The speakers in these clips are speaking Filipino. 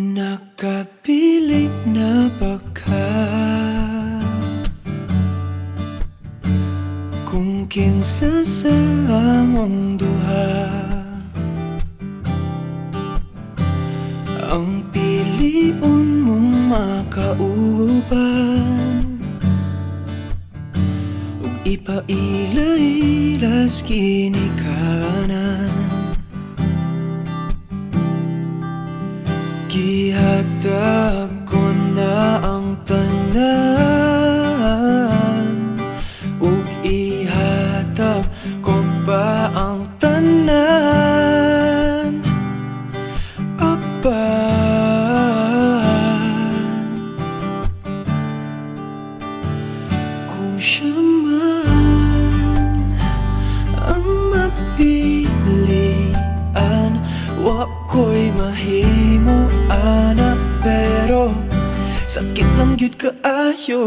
Nakapili na ba? Kung kinsa sa among duha Ang piliun mong makauban Ug ipaila-ilas kinikanan tanan Ug ihatag ko pa ang tanan. Apan Kung siya man ang mapilian Wa ko'y mahimo ana Pero sakit lang yun kaayo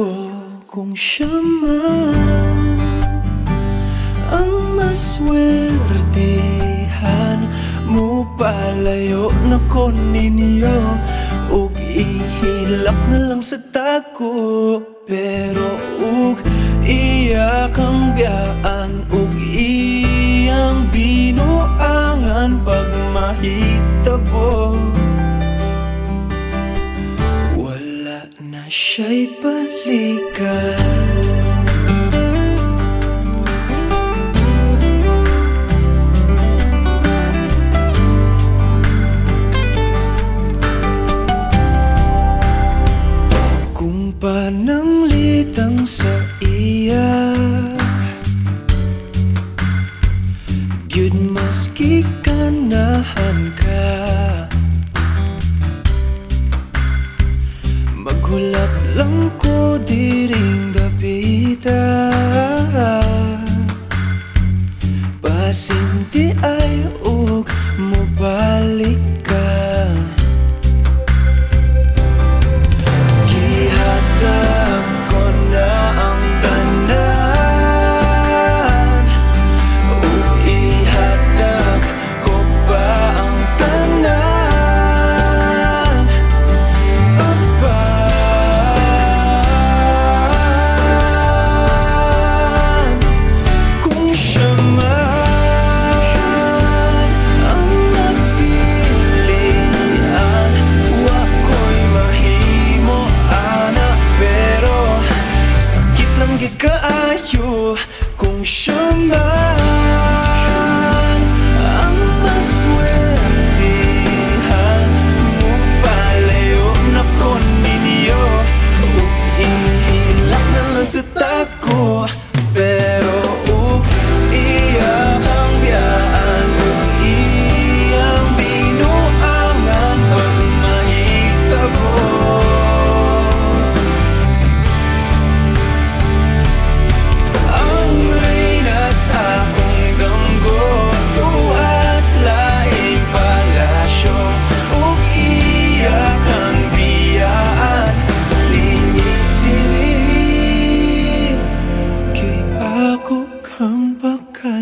Kung siya man ang maswertehan mo palayo na ko ninyo Ug ihilak na lang sa tako Pero ug iya kang biyaan Ug iyang binuangan pag siya'y balikan Maghulat lang ko diring dapita Pasinti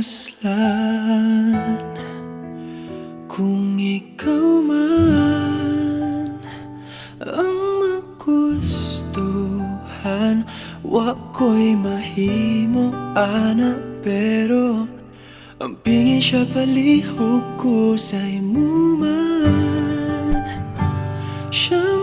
pakaslan Kung ikaw man ang magustuhan Wa ko'y mahimo ana pero Ang pingin siya palihog ko sa imo man Siya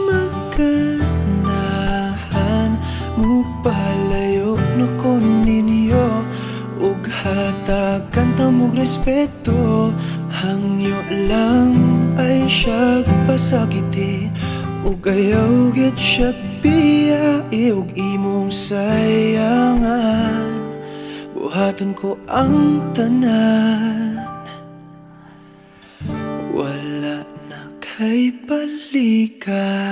respeto Hangyo lang ay siya pasagiti. Ug ayaw git siya biyai Ug imong sayangan. Buhaton ko ang tanan. Wala na kay balikan